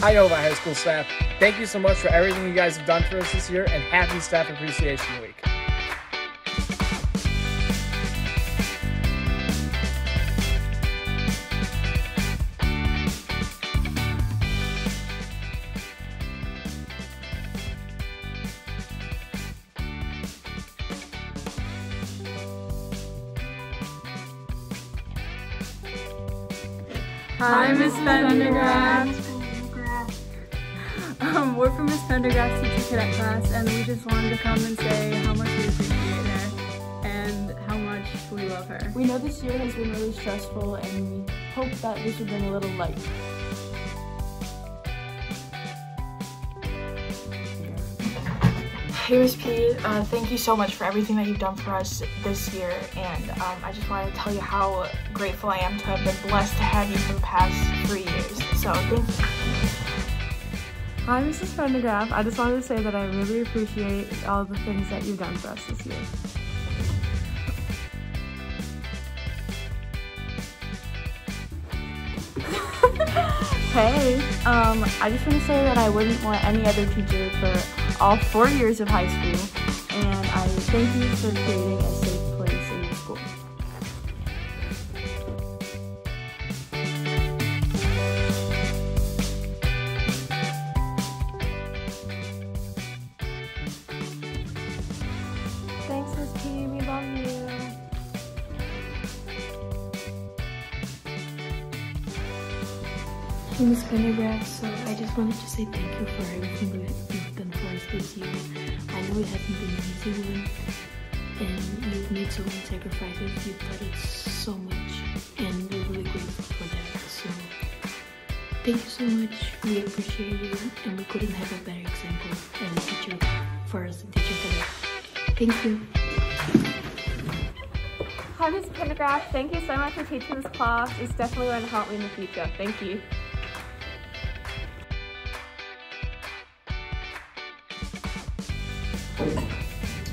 Novi High School staff, thank you so much for everything you guys have done for us this year and happy Staff Appreciation Week. Hi, Miss Pendergraft. Um, we're from Miss Pendergraft's teacher cadet class, and we just wanted to come and say how much we appreciate her and how much we love her. We know this year has been really stressful, and we hope that this will bring a little light. Hey Miss P, uh, thank you so much for everything that you've done for us this year, and um, I just want to tell you how grateful I am to have been blessed to have you for the past three years. So thank you. Hi, Mrs. Pendergraft. I just wanted to say that I really appreciate all the things that you've done for us this year. hey, um, I just want to say that I wouldn't want any other teacher for all four years of high school, and I thank you for creating a safe P. We love you. Hey, Miss Pendergraft, so I just wanted to say thank you for everything you've done for us this year. I know it hasn't been an easy one, and you've made so many sacrifices. You've taught us so much, and we're really grateful for that. So, thank you so much. We appreciate you, and we couldn't have a better example as a teacher for us, a teacher today. Thank you. Hi, Ms. Pendergraft. Thank you so much for teaching this class. It's definitely going to help me in the future. Thank you.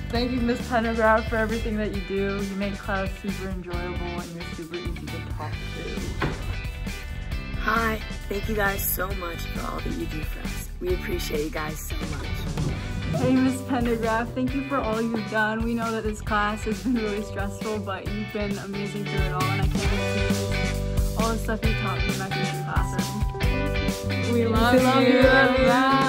Thank you, Miss Pendergraft, for everything that you do. You make class super enjoyable and you're super easy to talk to. Hi, thank you guys so much for all that you do for us. We appreciate you guys so much. Hey, Miss Pendergraft, thank you for all you've done. We know that this class has been really stressful, but you've been amazing through it all, and I can't wait to use all the stuff you taught me in my future classroom. We love you. Bye.